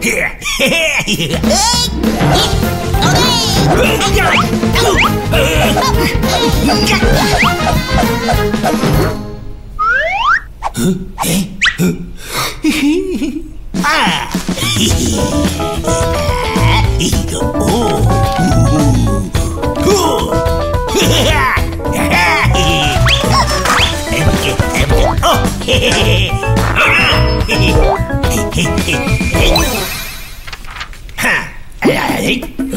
嘿，嘿嘿嘿嘿，嘿，走呗！哎呀，走！嘿，战！嗯，嘿，嘿嘿嘿，啊，嘿嘿，一个哦，呜呜，吼，嘿嘿嘿，嘿嘿嘿，哎不给，哎不给，哦，嘿嘿嘿。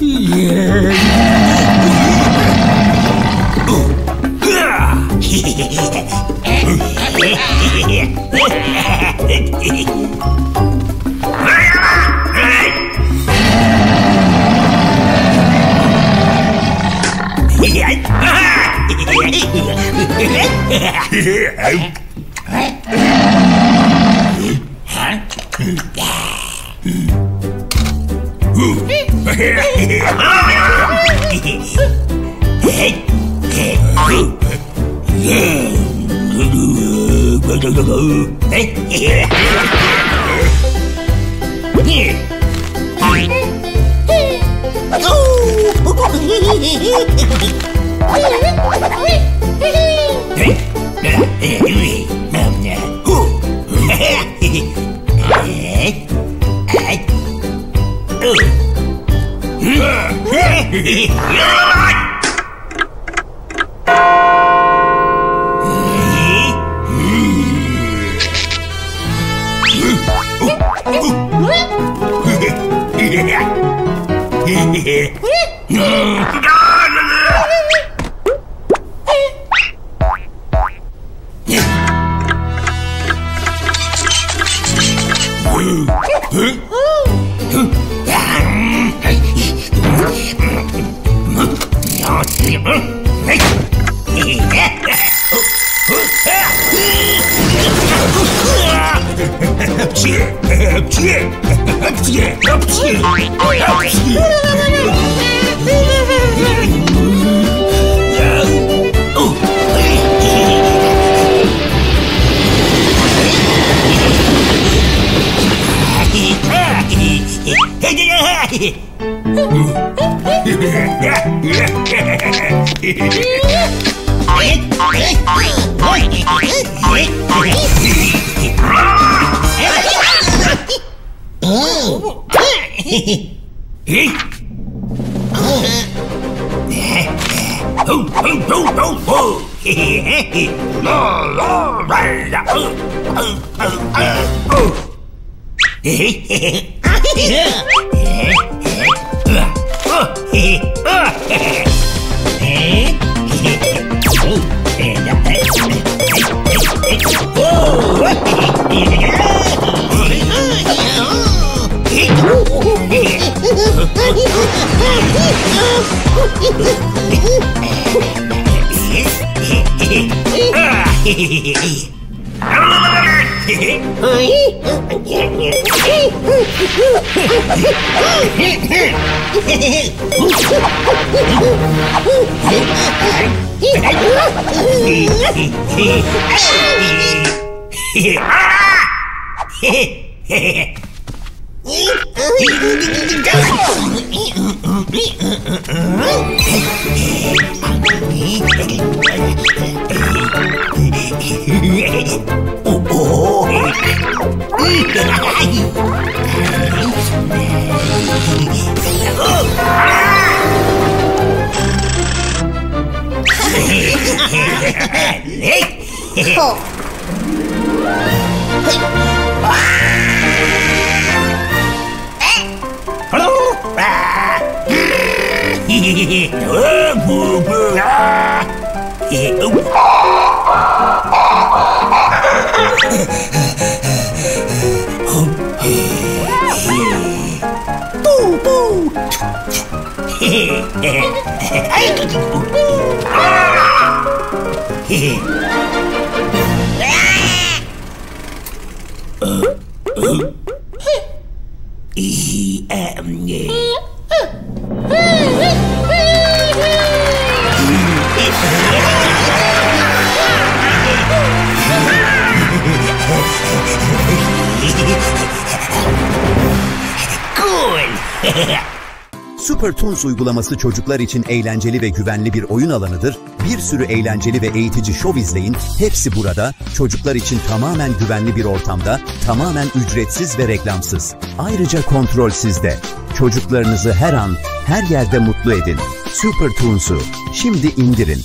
Yeah. Hey! Yeah. よし。Optie! Optie! Optie! Yeah. Whoa! Hehehe 어. 아! 뿌뿌 아이고 뿌뿌 아 어? 어? Good! Super Tunes uygulaması çocuklar için eğlenceli ve güvenli bir oyun alanıdır. Bir sürü eğlenceli ve eğitici şov izleyin. Hepsi burada. Çocuklar için tamamen güvenli bir ortamda, tamamen ücretsiz ve reklamsız. Ayrıca kontrol sizde. Çocuklarınızı her an, her yerde mutlu edin. Super Tunes'u şimdi indirin.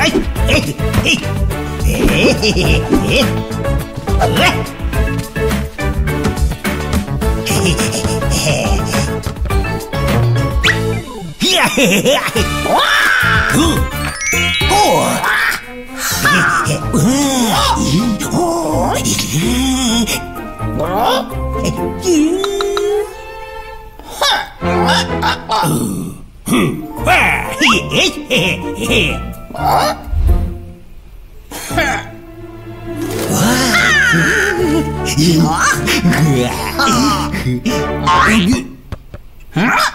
Ay, ay, ay. Huh? Ah!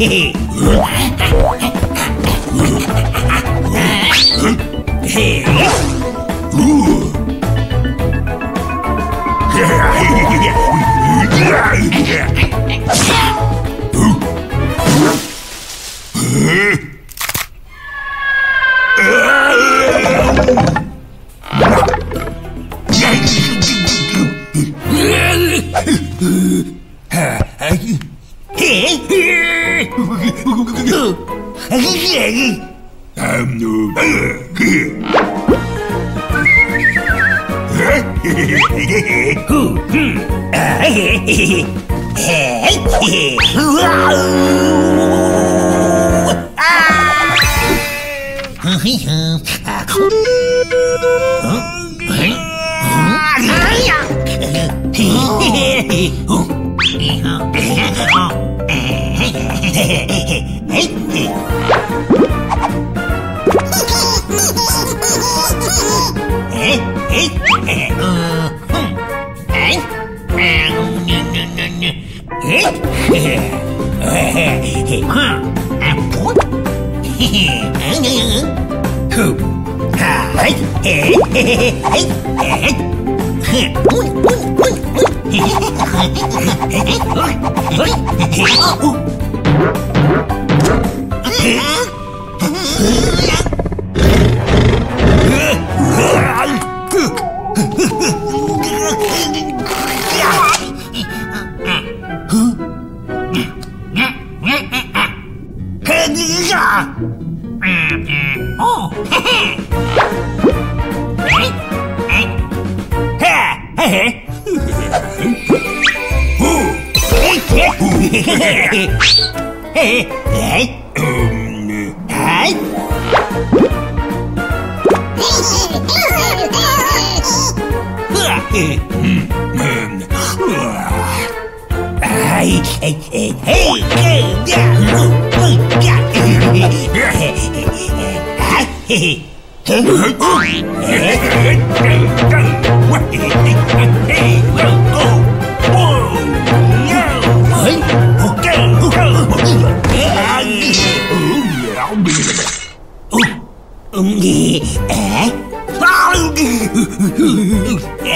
嘿嘿。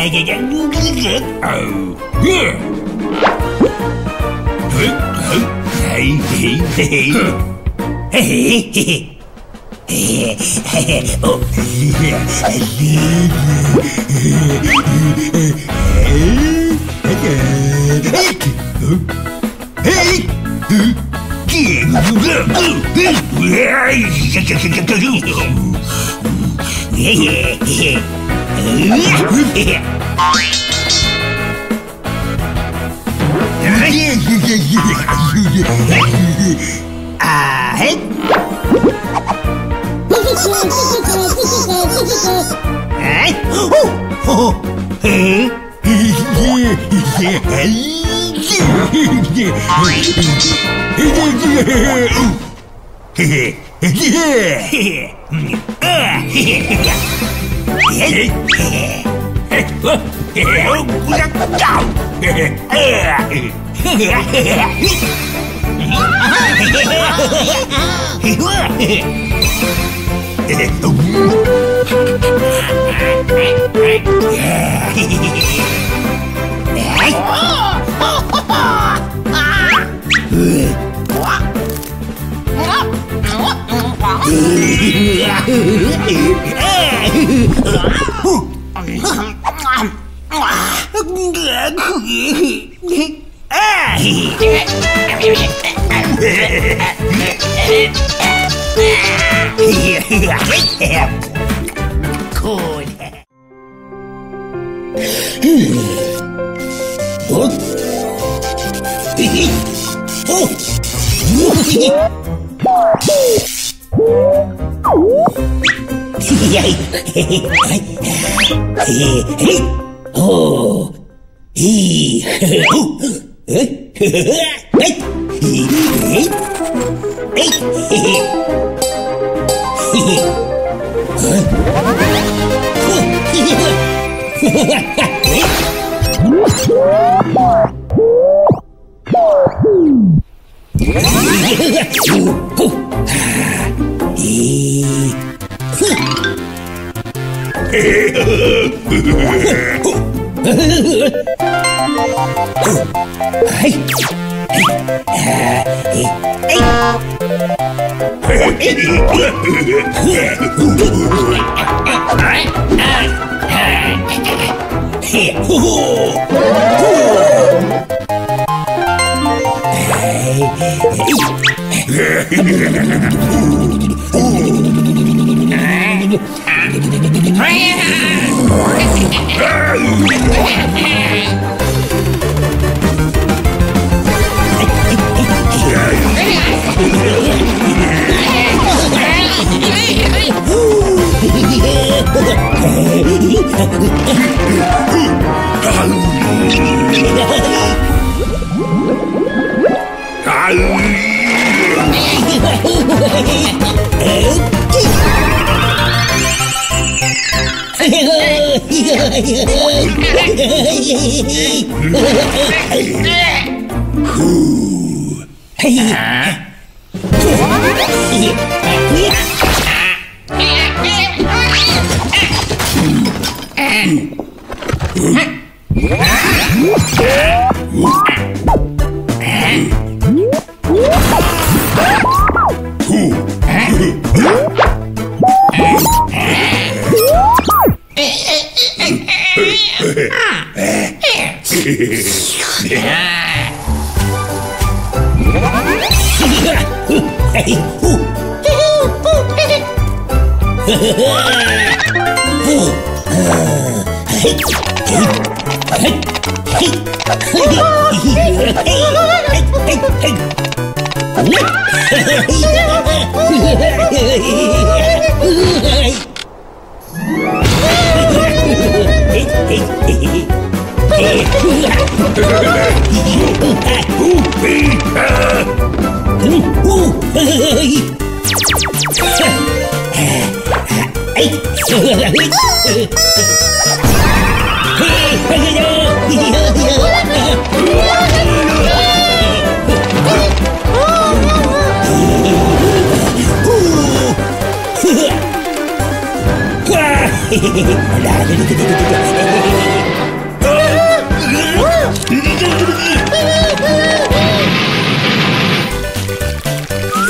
Ừ Yeah. Yeah! Yeah cool. Oh. Oh. Hee Oh! Hey! Yeah! Hehehehe い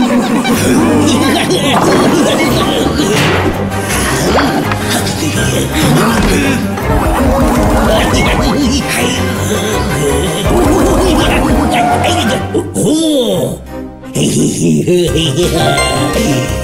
おお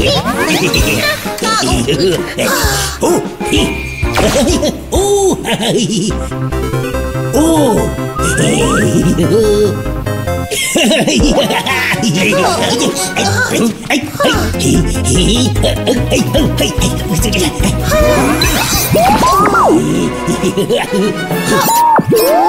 Oh! Yeah.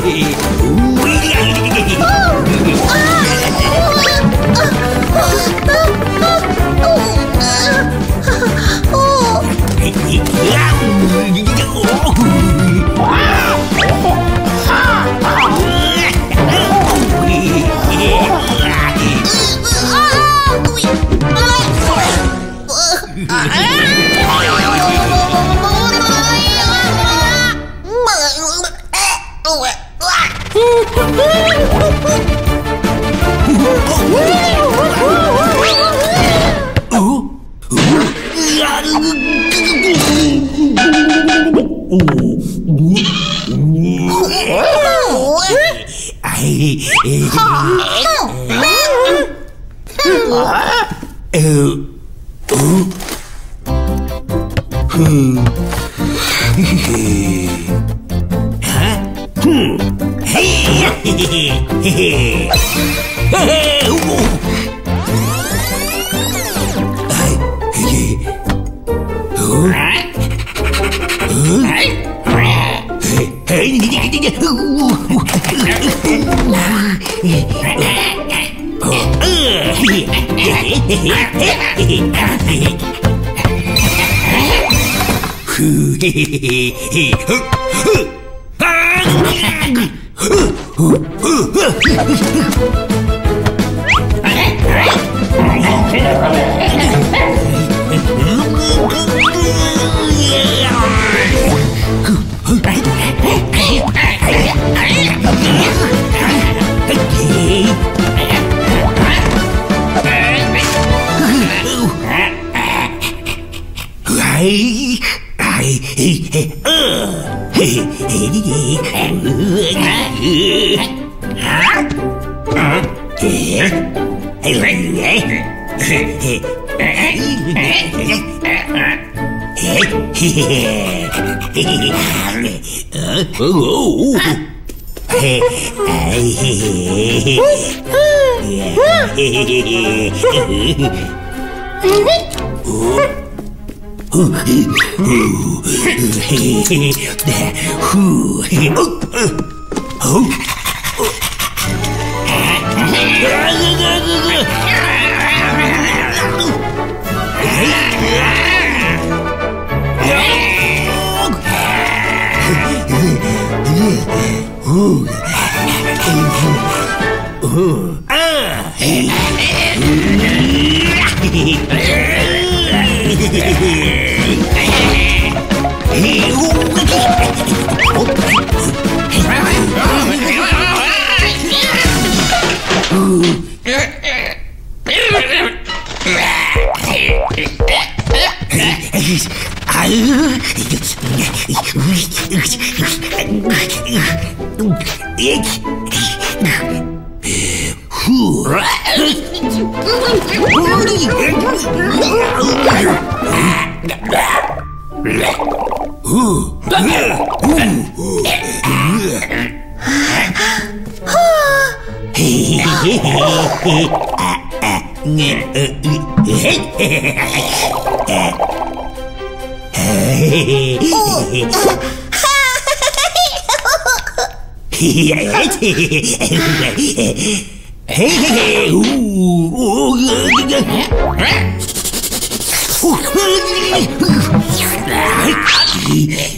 Hey! 你。 후, 아. 음. Yeah.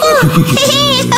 oh,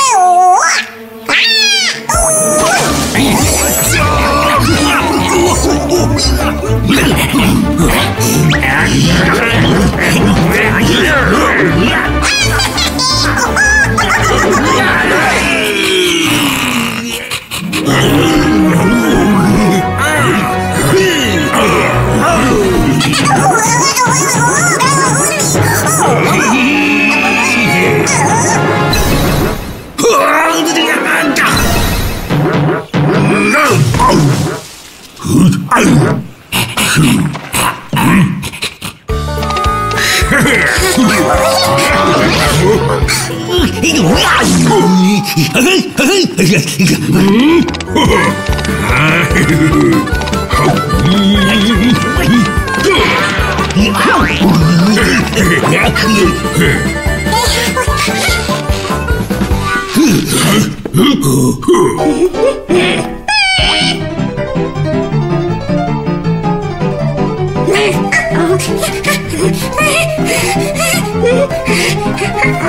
Oh! Ah! Huh?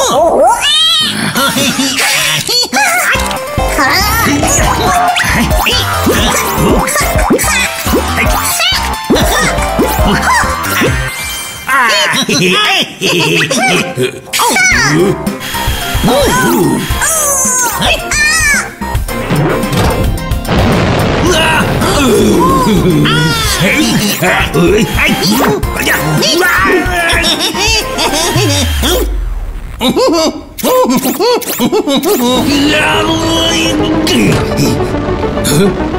Oh! Lovely! Oh!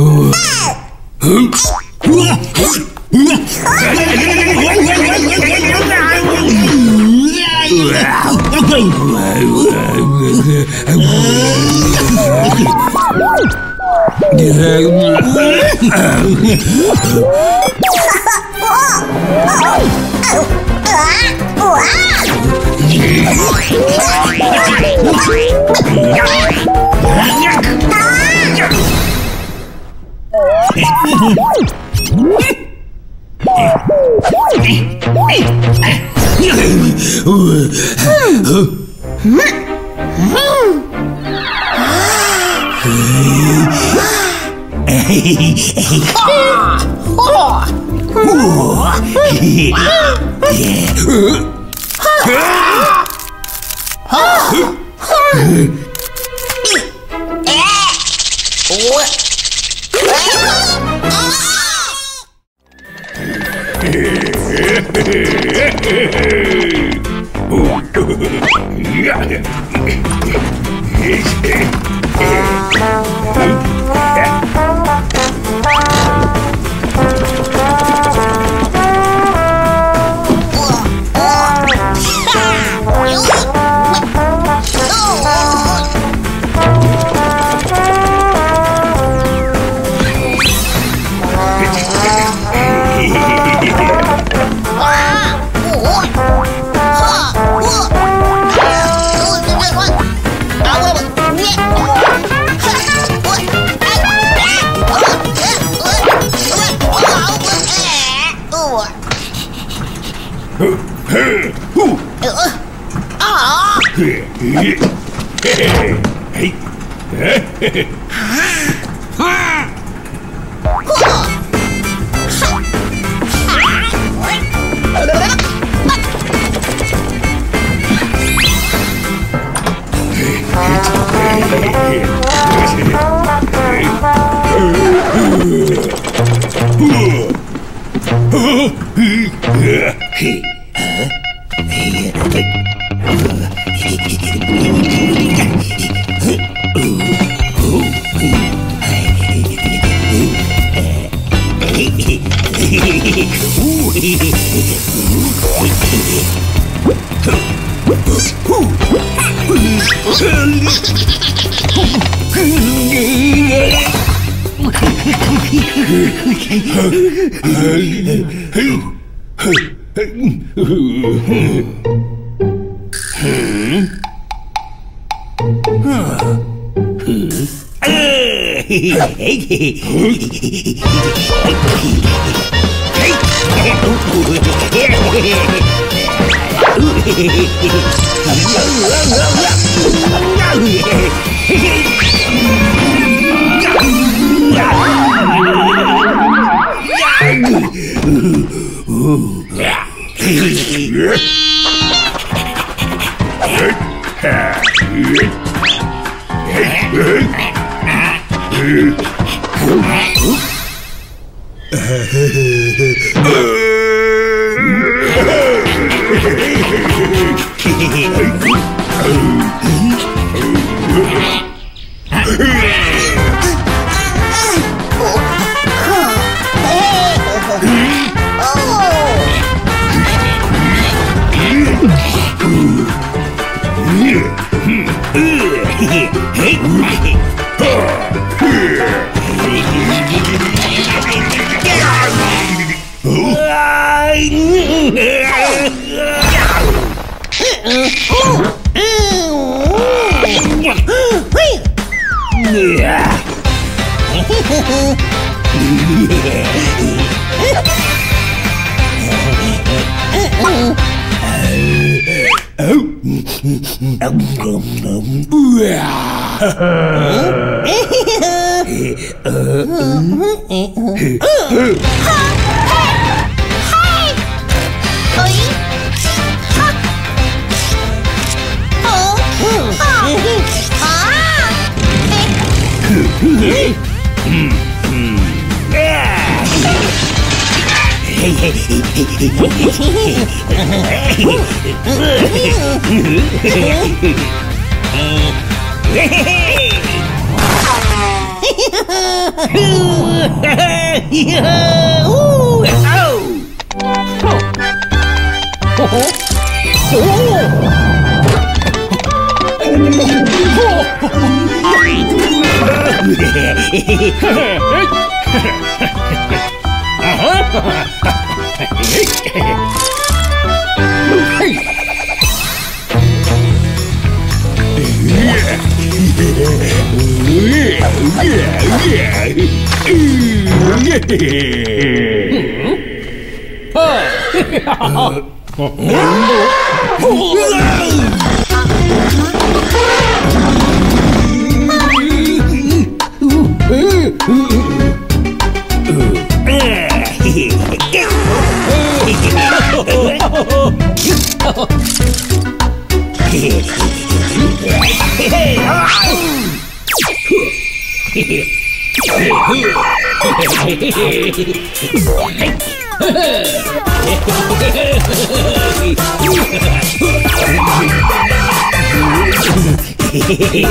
Oh. 嘿嘿嘿嘿 Hey,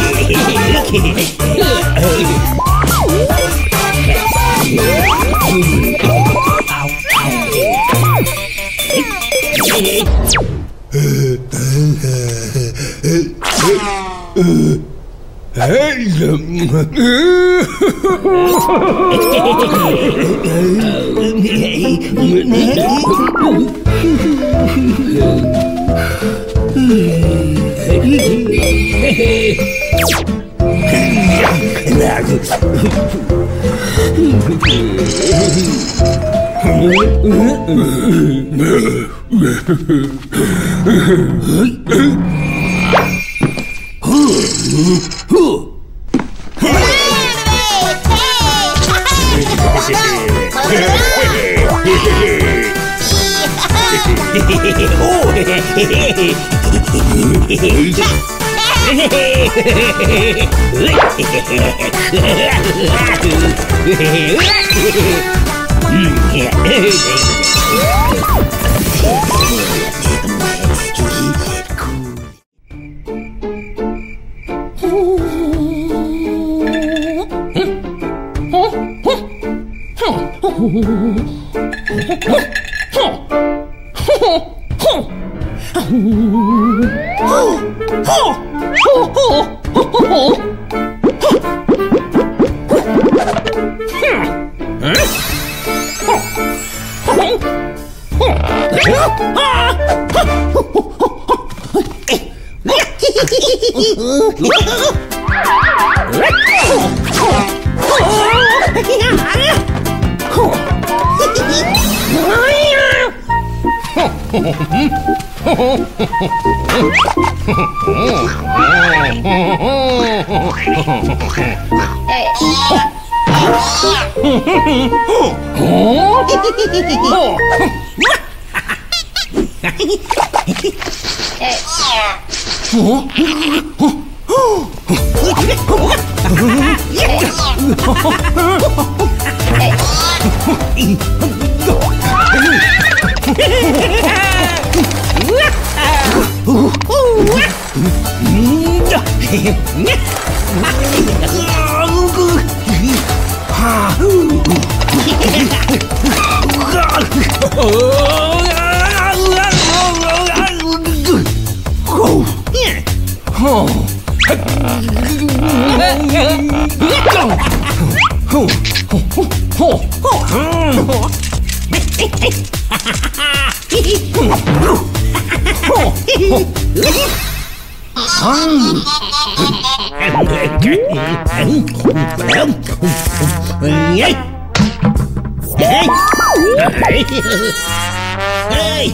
look. Hmm. Yeah. Oh,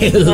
Hey!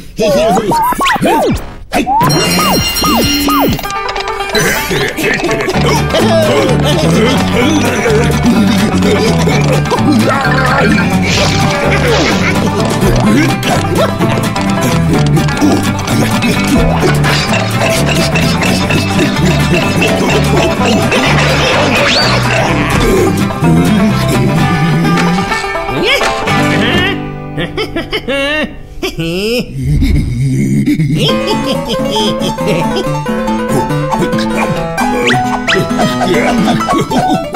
Yeah.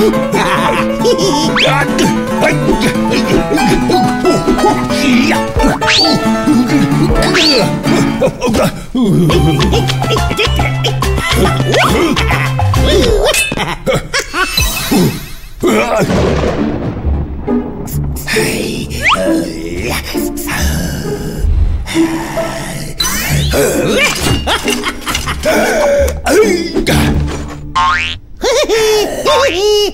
Ha ha ha!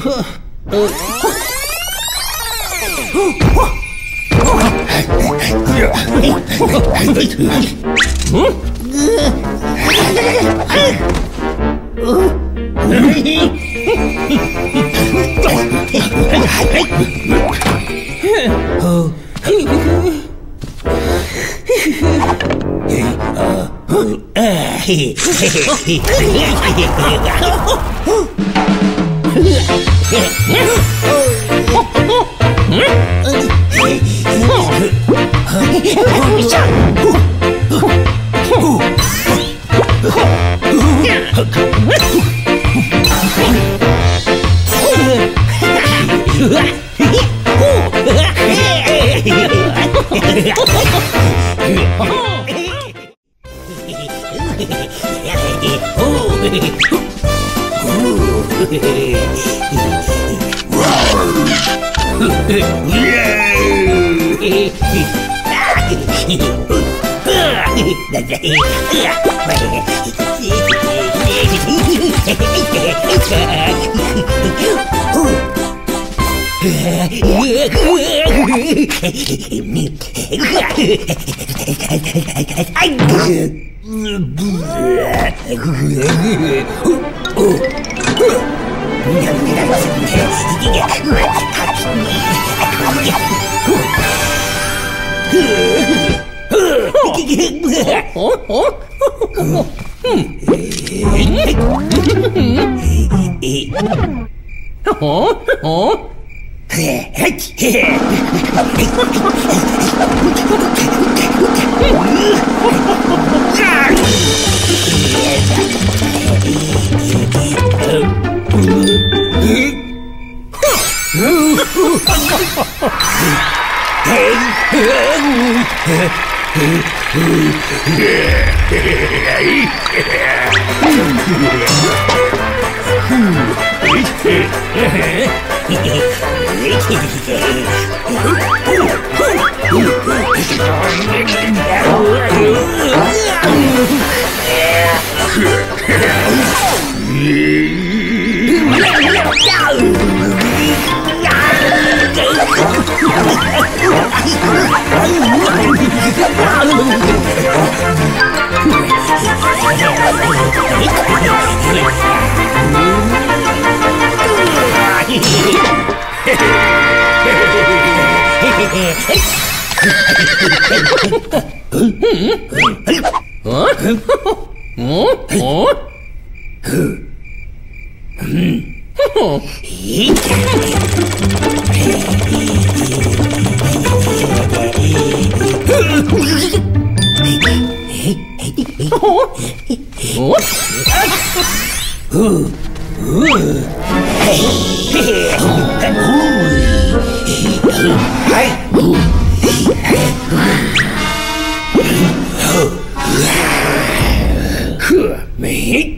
Oh, Oh, oh. Yeah. Yeah! Huh? Huh? Huh? Huh? 嘿，呵，没。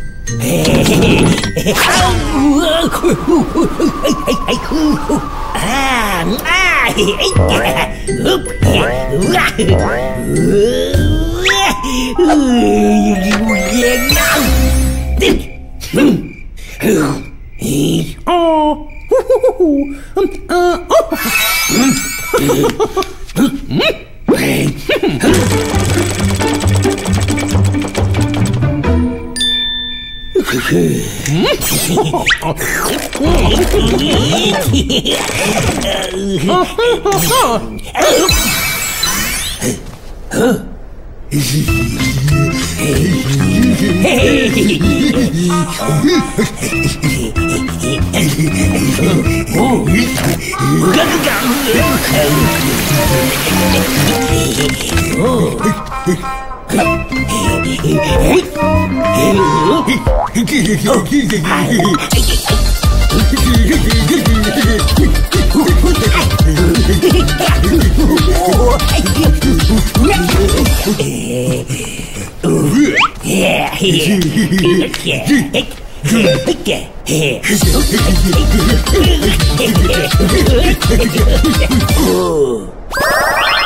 Hmm? Oh. Yeah.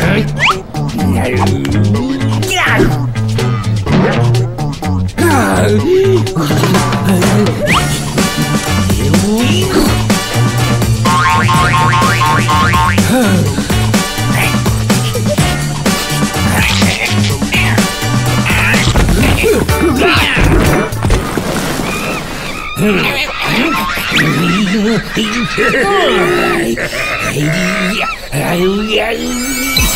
Hey! Yeah.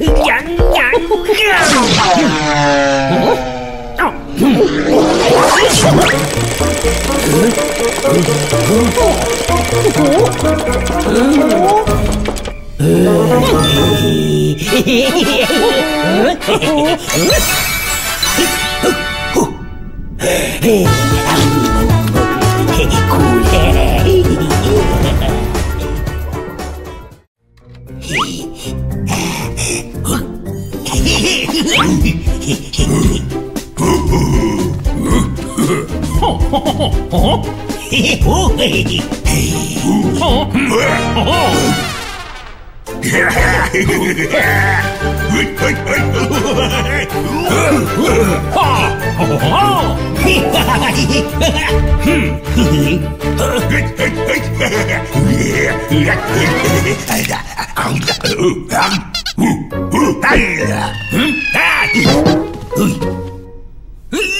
Nhận nhận Hey, I'm Hey!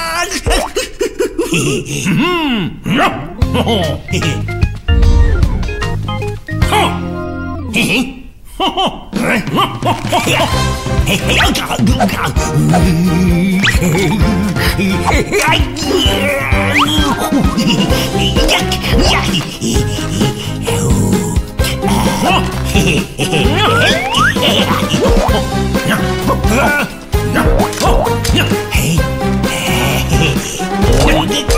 Ah!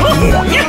Oh, yeah!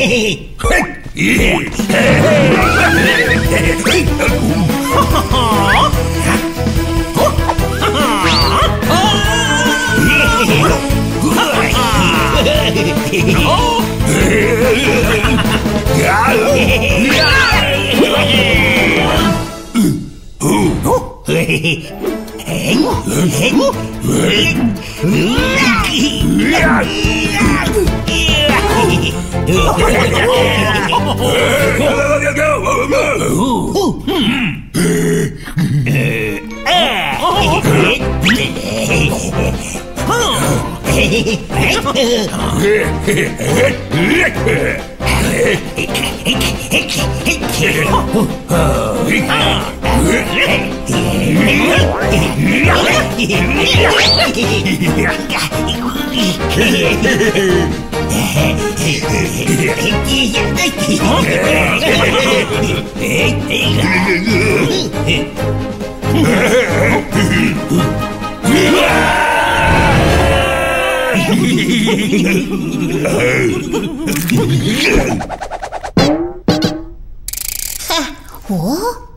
Hey! Yeah! Yeah. お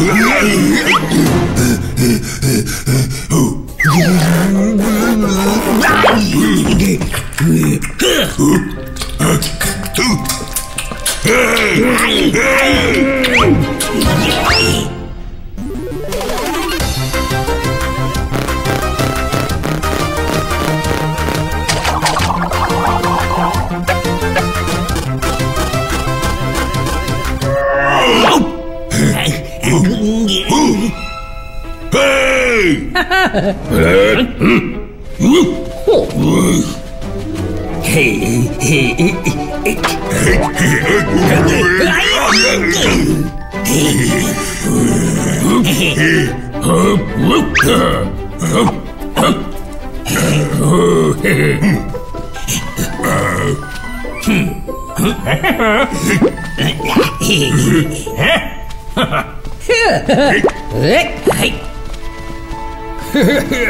Yeah.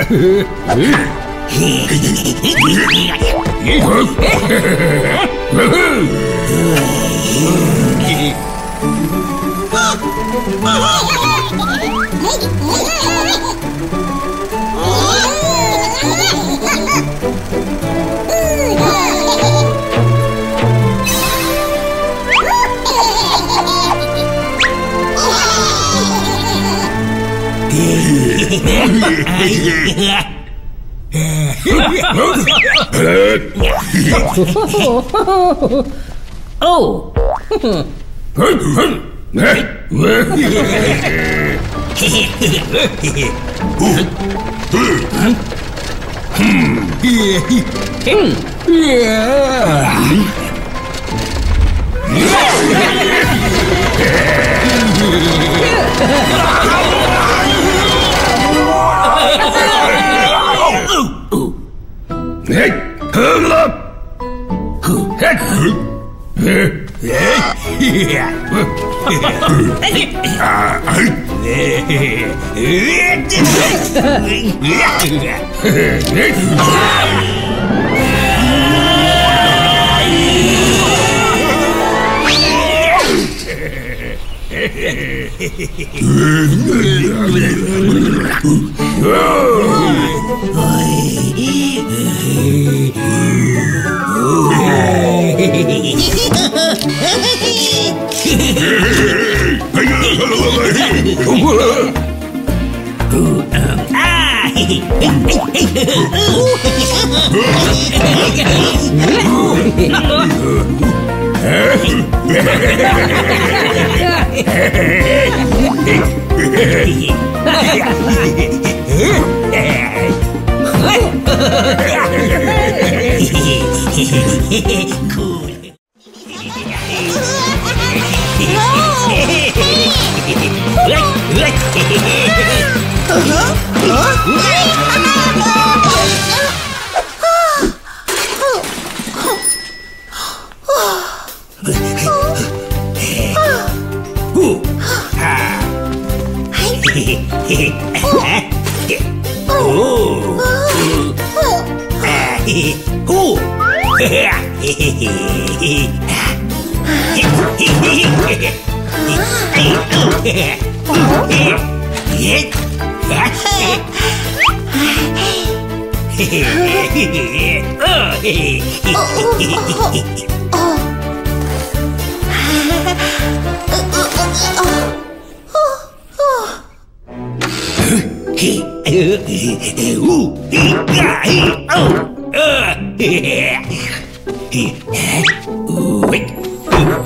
嘿 嘿 oh! Hmm. Yeah. Hehehehe Cool.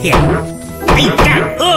Yeah.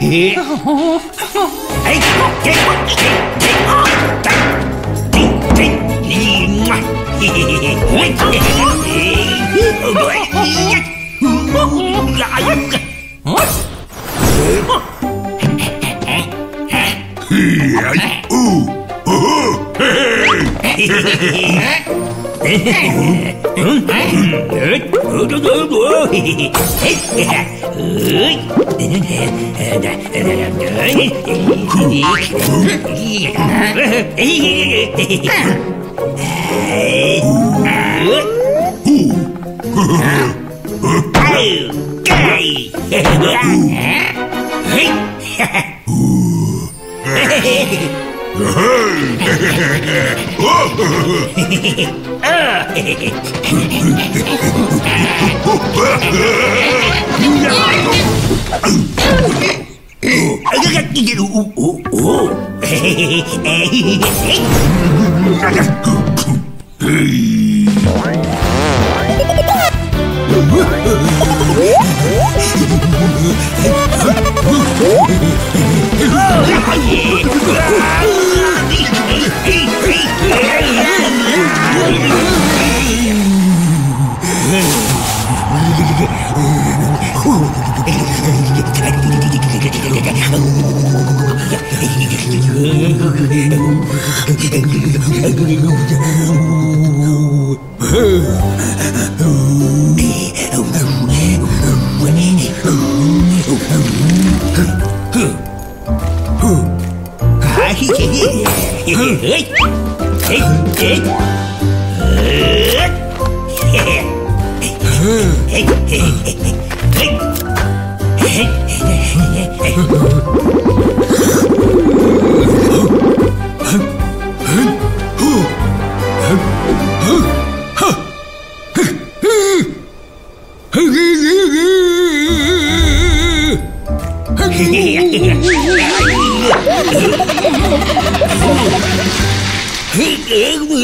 Hehehehe Hey! Oh! 오, 오, 오.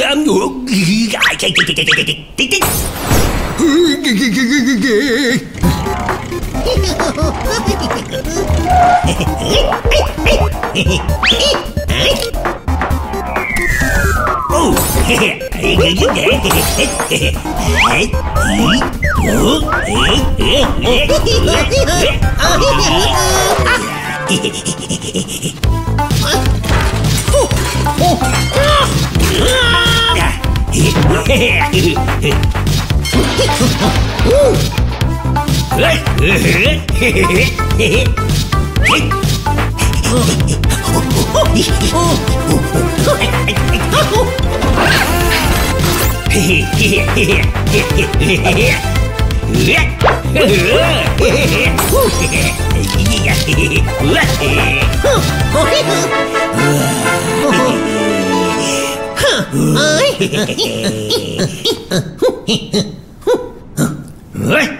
あのあいててててっ うわ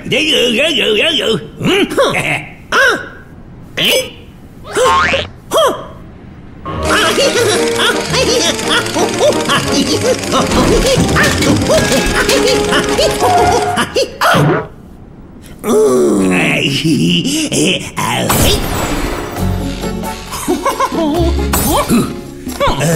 Để gừ gỡ gừ gỡ gừ. Ooh. Oh!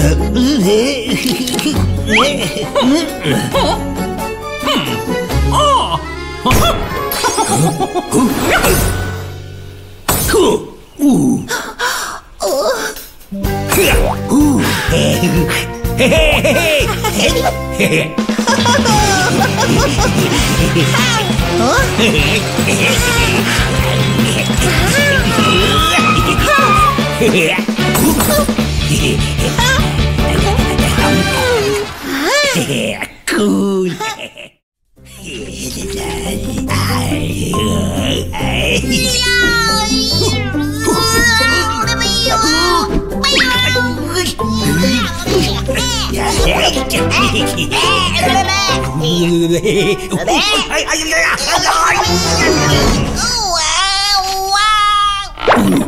Cool. Wow!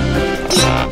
Oh!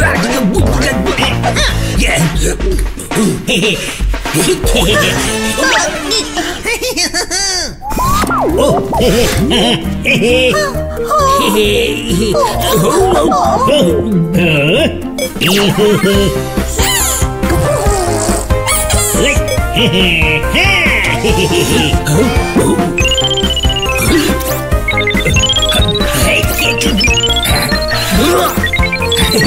哇，这个不不然不然，耶，嘿嘿，嘿嘿嘿嘿。哦，嘿嘿，嘿嘿，嘿嘿，嘿嘿，嘿嘿，嘿嘿，嘿嘿，嘿嘿，嘿嘿，嘿嘿，嘿嘿，嘿嘿，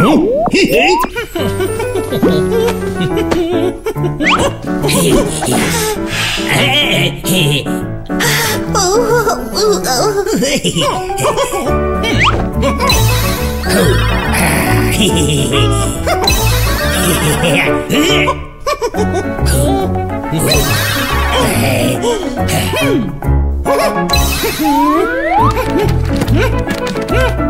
Hmm.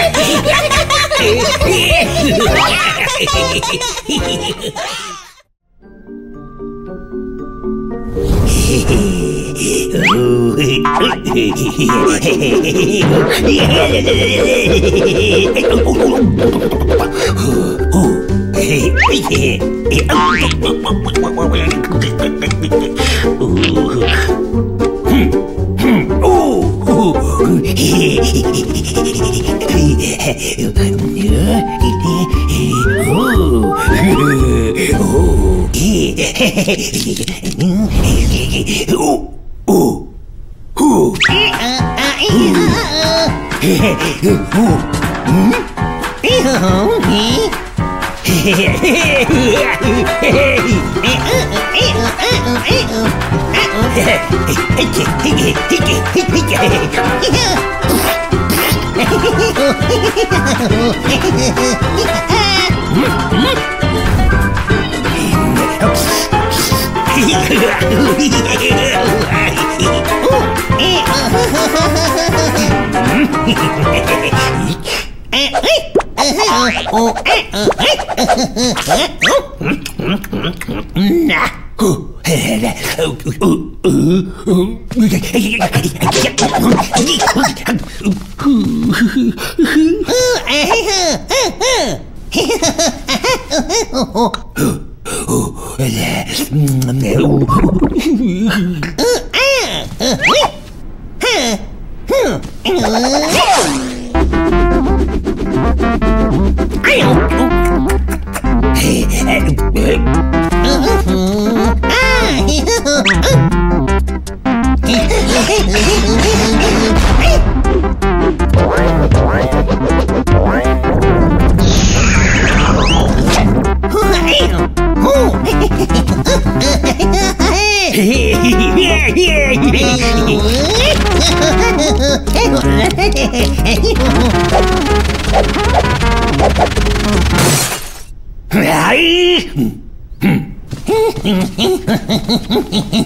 Oh, ooh, ooh, ooh. Mm-hmm. Oh. Ah!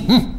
Hmm.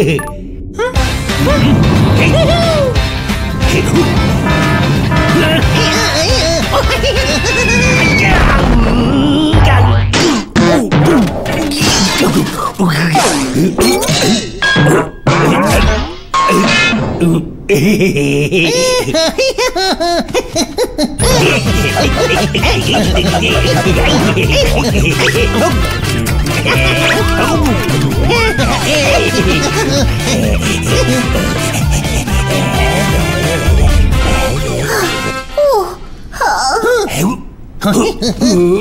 Oh! 어, 어. 오!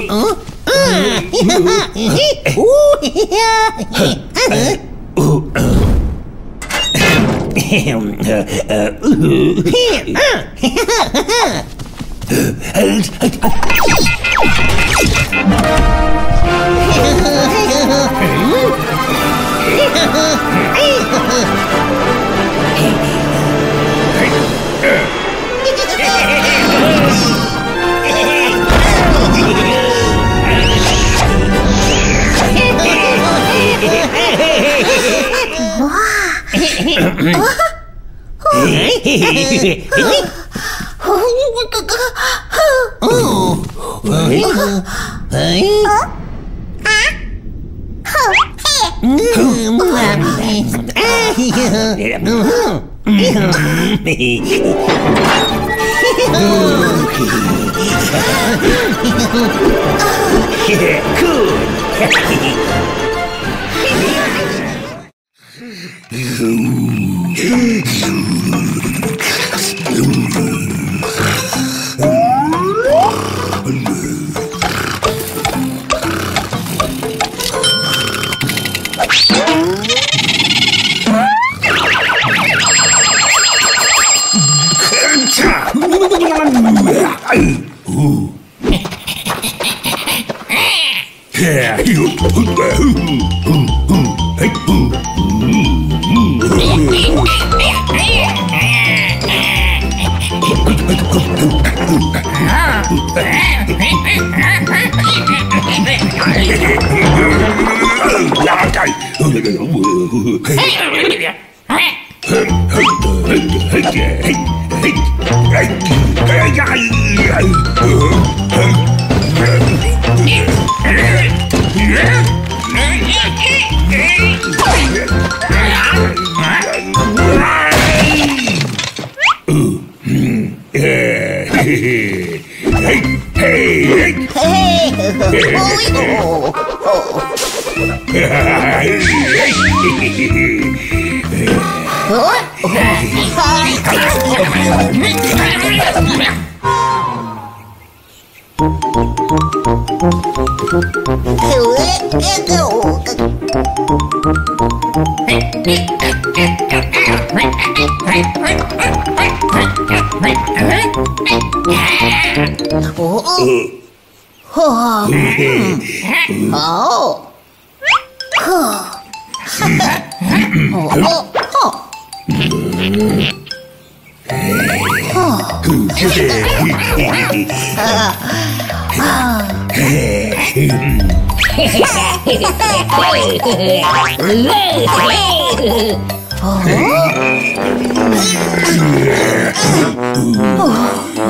어.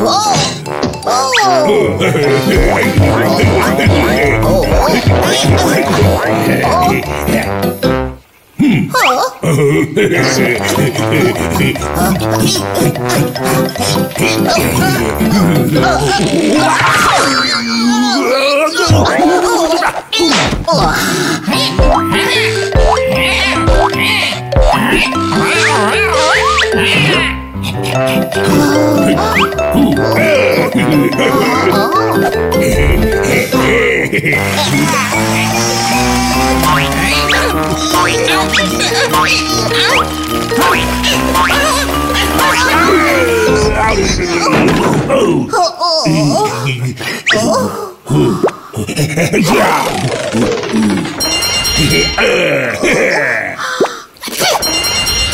어? Oh. oh.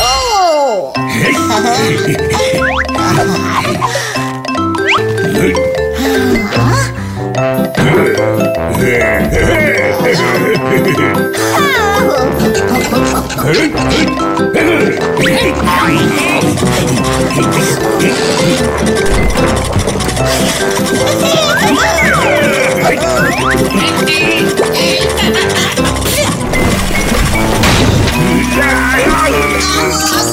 Oh! Yeah, I love it!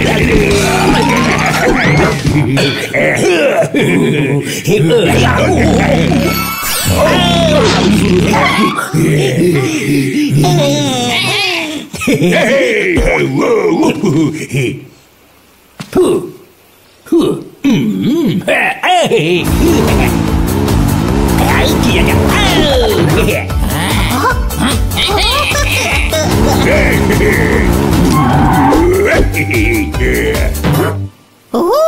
Hey! Hey, hello. Pooh. Pooh. Mm. Hey. Ai kìa kìa. Hey. Hey. Ooh.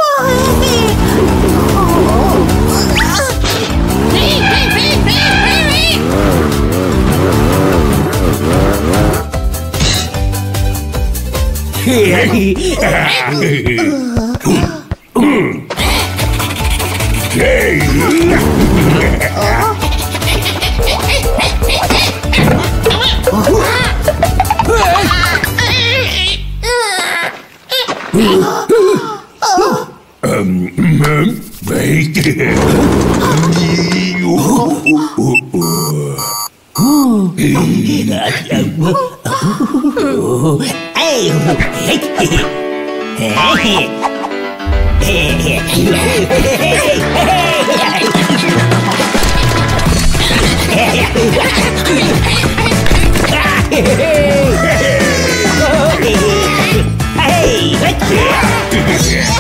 Hey! Hey!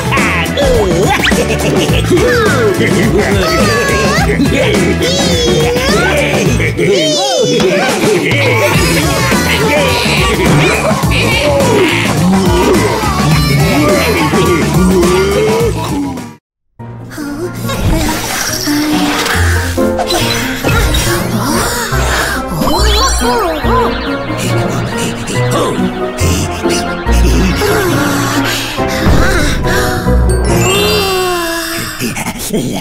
Hey! Oh yeah. Ooh.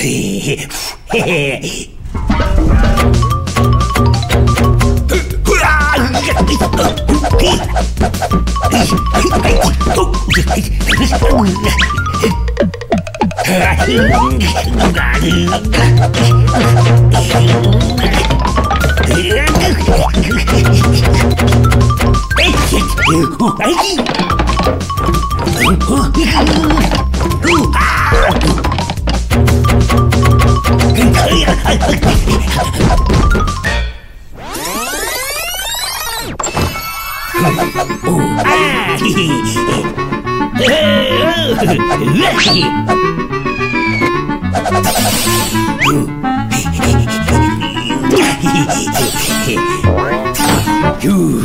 Oh, Hehehehe Yo!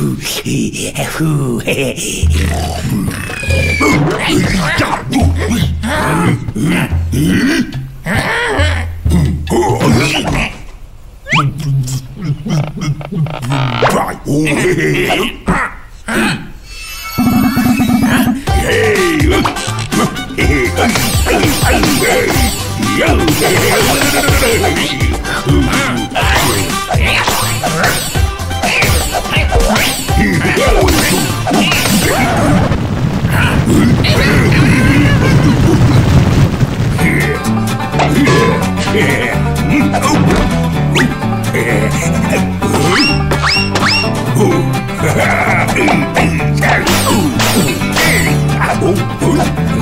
Oh,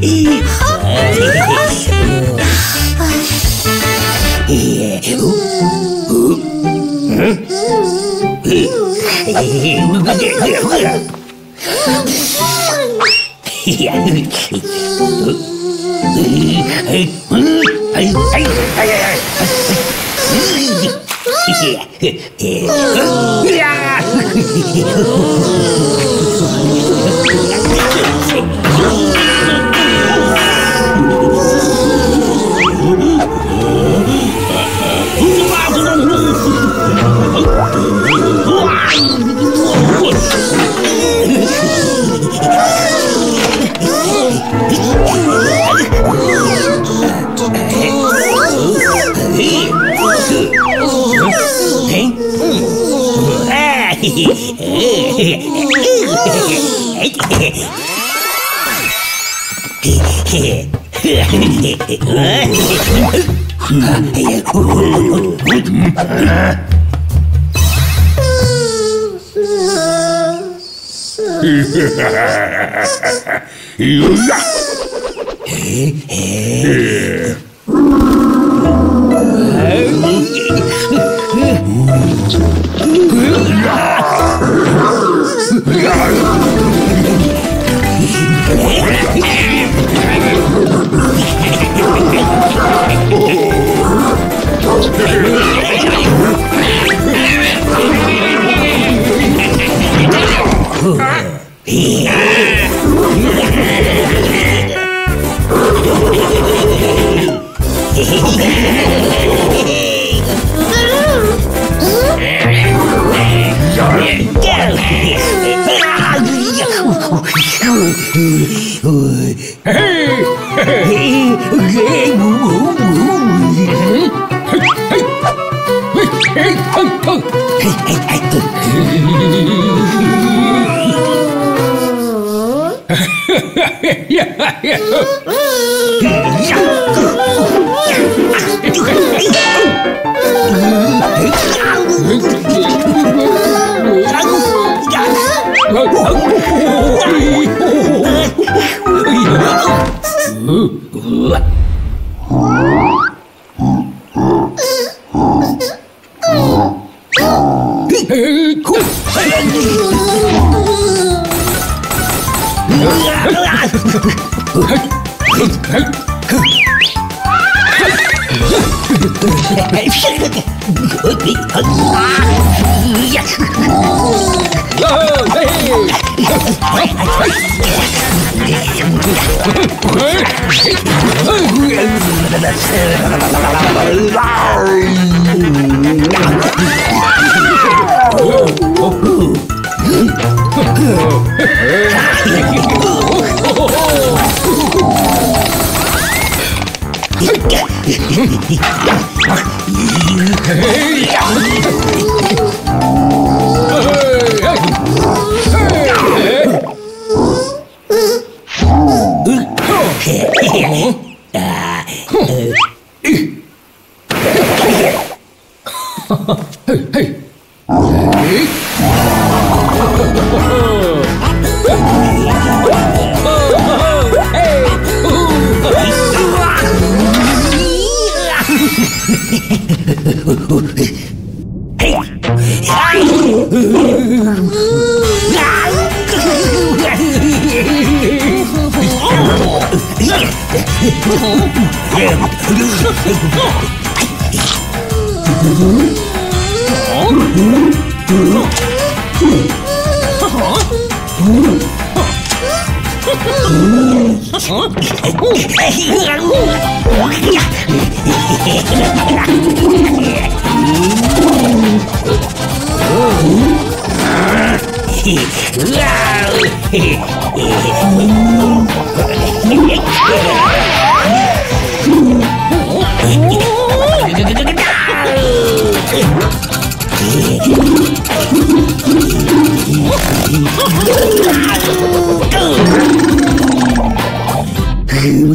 Yeah! ええしゃ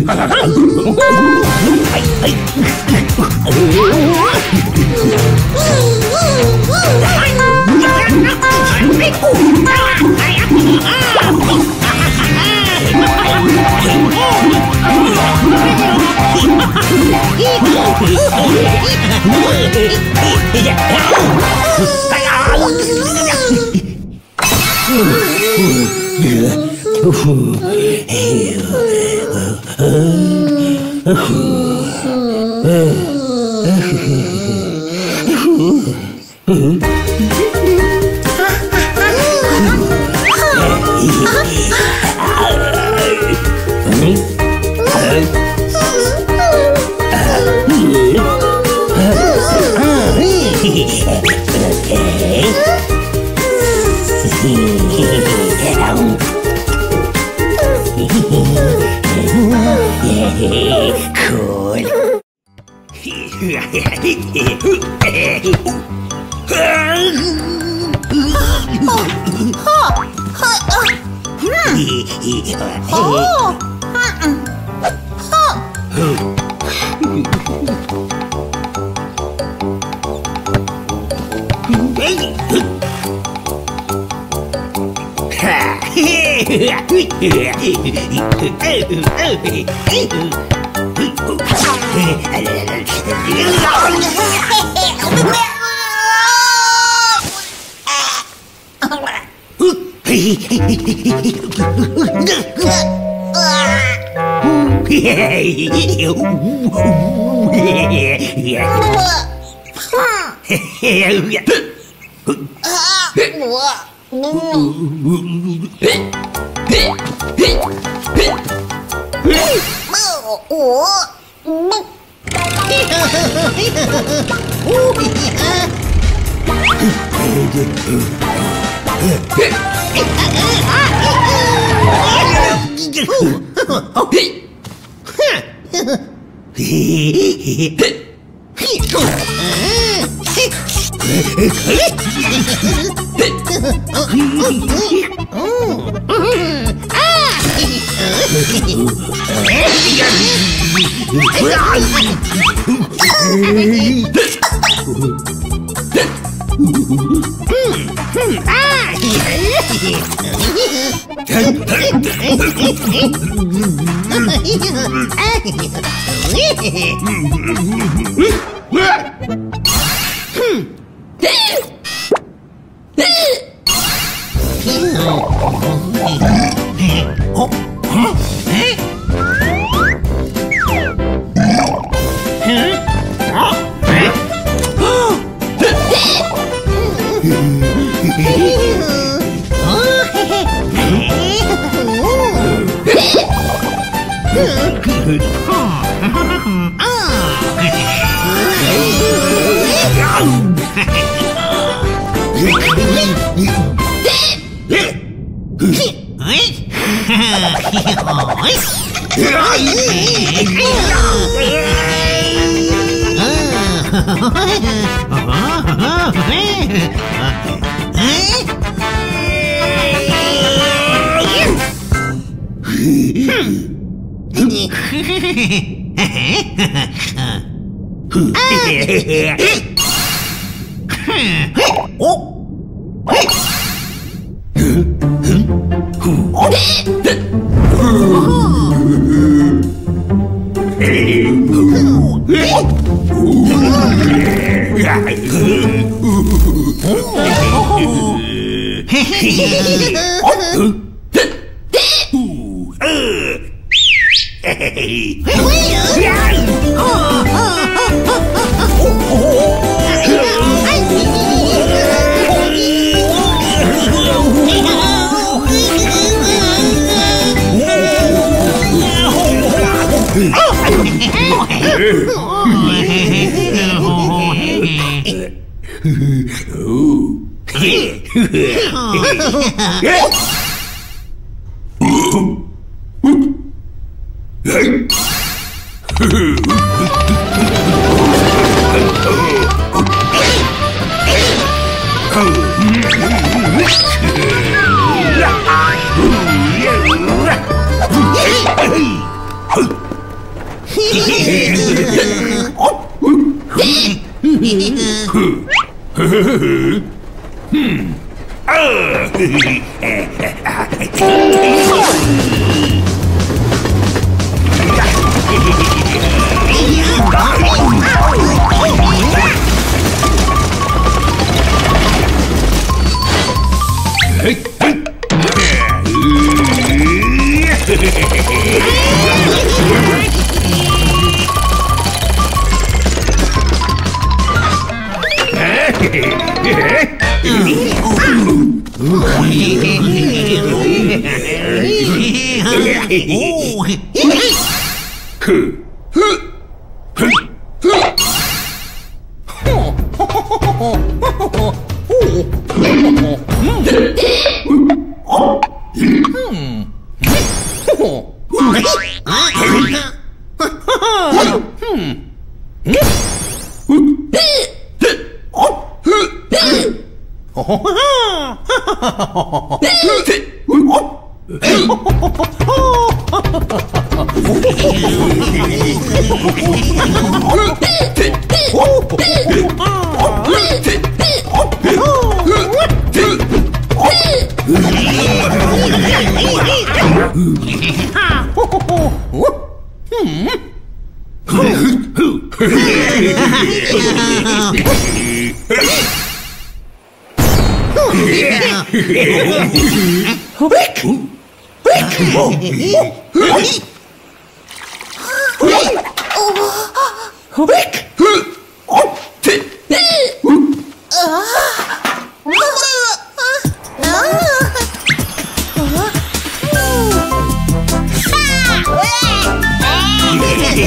Ooh. Uh, uh. 哼！哼！哼！哼！哼！哼！哼！哼！哼！哼！哼！哼！哼！哼！哼！哼！哼！Hmm. フへへ Rick! He,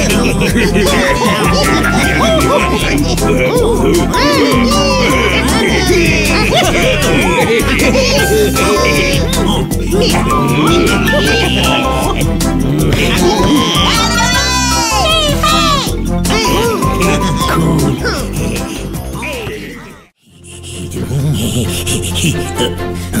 he, he, he,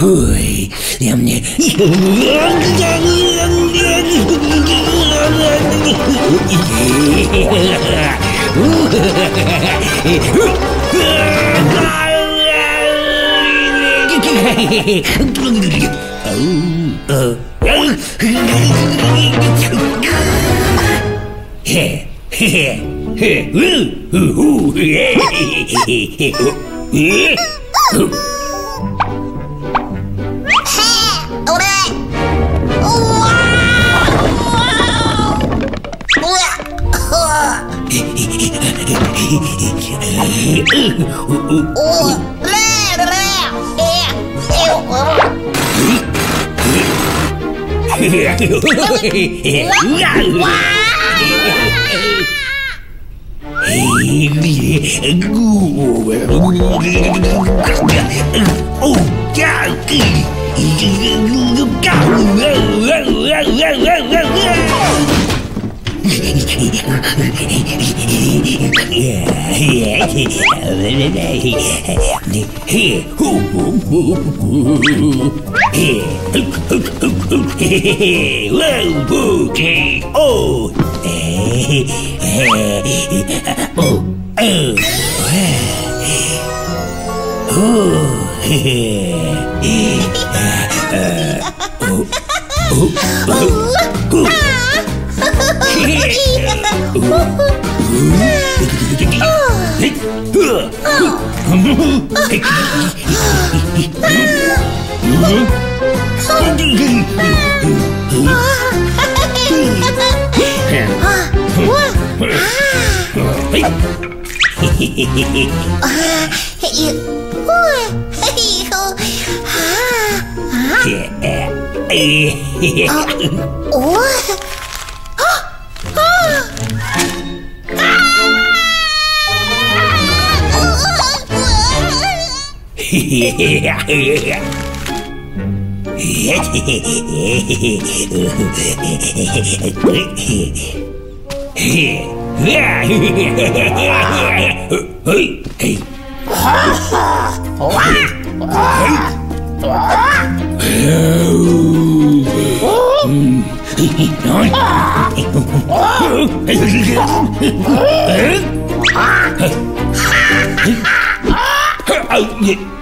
Ой, я мне... Oh. Oh! Oh, Whoa, booty! Oh! Oh! Oh! Oh! Oh! Oh! Oh! Yeah. Ủa? Oh, yeah.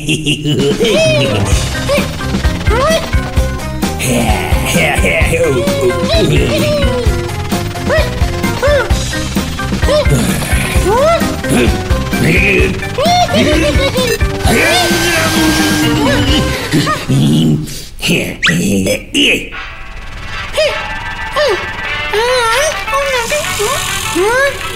Huh?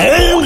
Oh,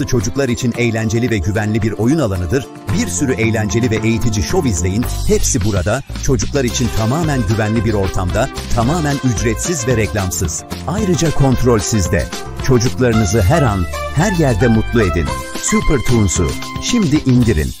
Uygulaması çocuklar için eğlenceli ve güvenli bir oyun alanıdır. Bir sürü eğlenceli ve eğitici şov izleyin. Hepsi burada. Çocuklar için tamamen güvenli bir ortamda, tamamen ücretsiz ve reklamsız. Ayrıca kontrol sizde. Çocuklarınızı her an, her yerde mutlu edin. Super Toons'u şimdi indirin.